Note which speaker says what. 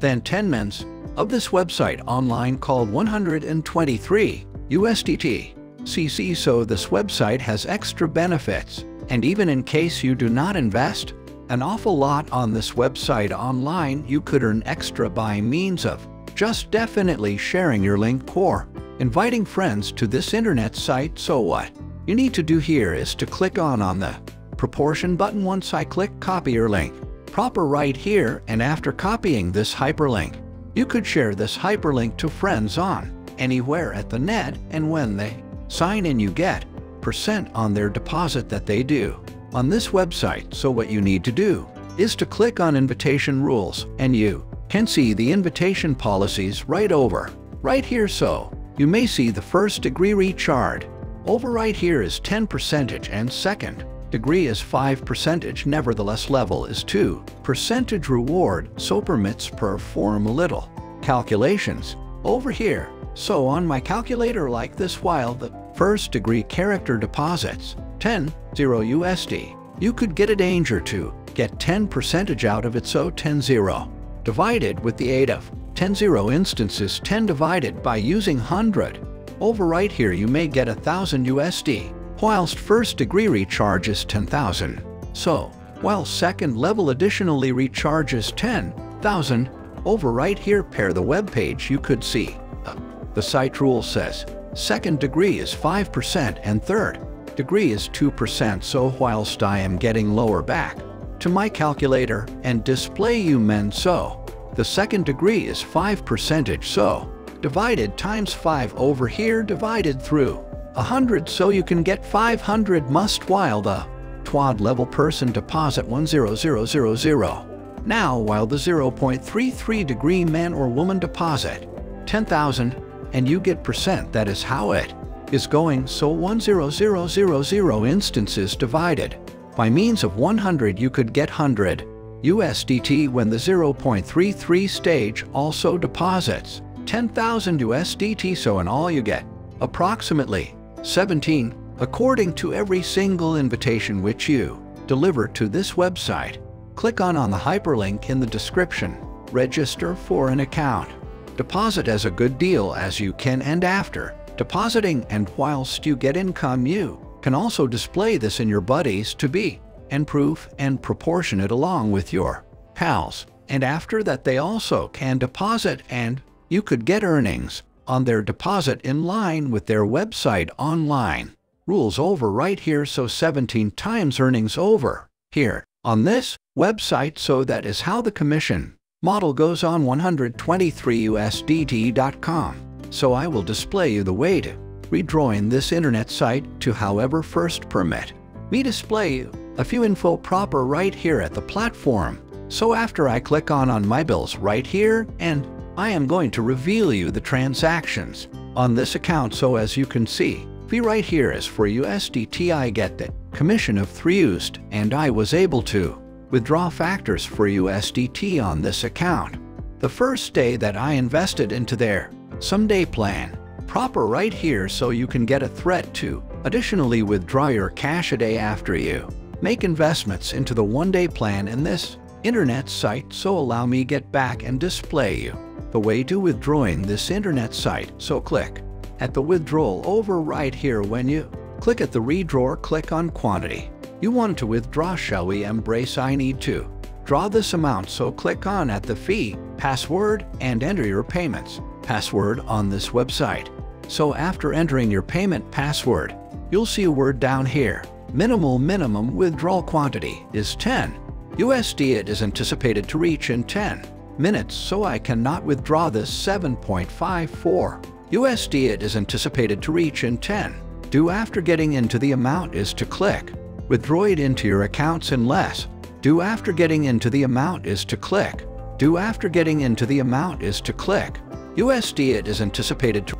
Speaker 1: then 10 minutes of this website online called 123 USDT. CC so this website has extra benefits. And even in case you do not invest an awful lot on this website online you could earn extra by means of just definitely sharing your link or inviting friends to this internet site. So what you need to do here is to click on on the proportion button. Once I click copy your link proper right here and after copying this hyperlink. You could share this hyperlink to friends on anywhere at the net and when they sign in you get percent on their deposit that they do on this website. So what you need to do is to click on invitation rules and you can see the invitation policies right over right here. So you may see the first degree recharge over right here is 10 percentage and second degree is 5 percentage nevertheless level is 2 percentage reward so permits perform little. Calculations. Over here. So on my calculator like this while the first degree character deposits 10 0 USD you could get a danger to get 10 percentage out of it so 10 0 divided with the 8 of 10 0 instances 10 divided by using 100 over right here you may get a thousand USD whilst first degree recharges 10,000 so while second level additionally recharges 10,000 over right here pair the web page you could see. Uh, the site rule says second degree is 5% and third degree is 2% so whilst I am getting lower back to my calculator and display you men so the second degree is 5 percentage so divided times 5 over here divided through 100 so you can get 500 must while the TWAD level person deposit 10000. Now while the 0.33 degree man or woman deposit 10,000 and you get percent that is how it is going so 10000 instances divided by means of 100 you could get 100 USDT when the 0.33 stage also deposits 10,000 USDT so in all you get approximately 17 according to every single invitation which you deliver to this website. Click on on the hyperlink in the description. Register for an account. Deposit as a good deal as you can and after depositing and whilst you get income you can also display this in your buddies to be and proof and proportionate along with your pals. And after that they also can deposit and you could get earnings on their deposit in line with their website online. Rules over right here so 17 times earnings over here on this website so that is how the commission model goes on 123USDT.com. So I will display you the way to redrawing this internet site to however first permit me display you a few info proper right here at the platform. So after I click on on my bills right here and I am going to reveal you the transactions on this account so as you can see fee right here is for USDT I get the commission of 3 used and I was able to withdraw factors for USDT on this account. The first day that I invested into their someday plan proper right here so you can get a threat to additionally withdraw your cash a day after you make investments into the one-day plan in this internet site so allow me get back and display you the way to withdrawing this internet site so click at the withdrawal over right here when you click at the redraw click on quantity. You want to withdraw shall we embrace? I need to draw this amount so click on at the fee password and enter your payments. Password on this website. So after entering your payment password you'll see a word down here. Minimal minimum withdrawal quantity is 10 USD it is anticipated to reach in 10 minutes so I cannot withdraw this 7.54 USD it is anticipated to reach in 10 do after getting into the amount is to click. Withdraw it into your accounts unless do after getting into the amount is to click. Do after getting into the amount is to click. USD it is anticipated to